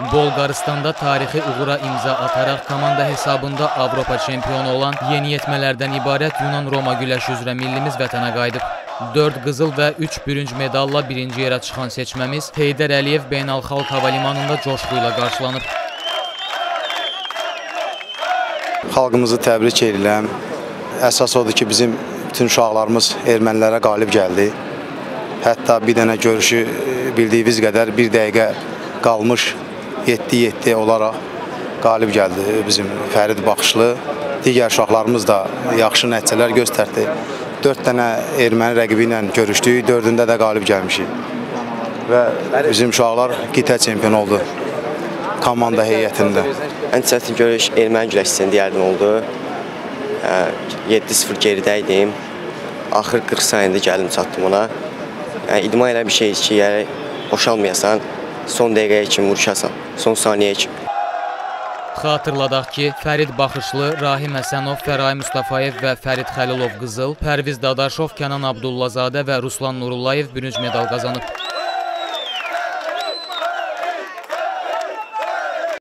Bolqarıstanda tarixi uğura imza ataraq komanda hesabında Avropa çempionu olan yeniyetmələrdən ibarət Yunan-Roma güləşi üzrə millimiz vətənə qayıdıb. 4 qızıl və 3 bürünc medalla birinci yerə çıxan seçməmiz Heydər Əliyev Beynəlxalq Hava Limanında coşqu ilə qarşılanıb. Xalqımızı təbrik edirəm. Əsas odur ki, bizim bütün uşaqlarımız ermənilərə qalib gəldi. Hətta bir dənə görüşü bildiyimiz qədər bir dəqiqə qalmış 7-7 olaraq qalib gəldi bizim Fərid Baxışlı. Digər uşaqlarımız da yaxşı nəticələr göstərdi. 4 dənə erməni rəqibi ilə görüşdük, 4-ündə də qalib gəlmişik. Və bizim uşaqlar qitə çempionu oldu komanda heyətində. Ən çətin görüş erməni güləşçisinin deyərdim oldu. Hə, 7-0 geridə idim. Axır 40 saniyədə gəldim çatdım ona. Yəni, idman elə bir şeydir ki, yəni boşalmayasan, son dəqiqəyə kimi vuruşasan, son saniyəyə kimi. Xatırladaq ki, Fərid Baxışlı, Rahim Həsənov, Fəray Mustafayev və Fərid Xəlilov qızıl, Pərviz Dadaşov, Kənan Abdullazadə və Ruslan Nurullayev bürünc medal qazanıb.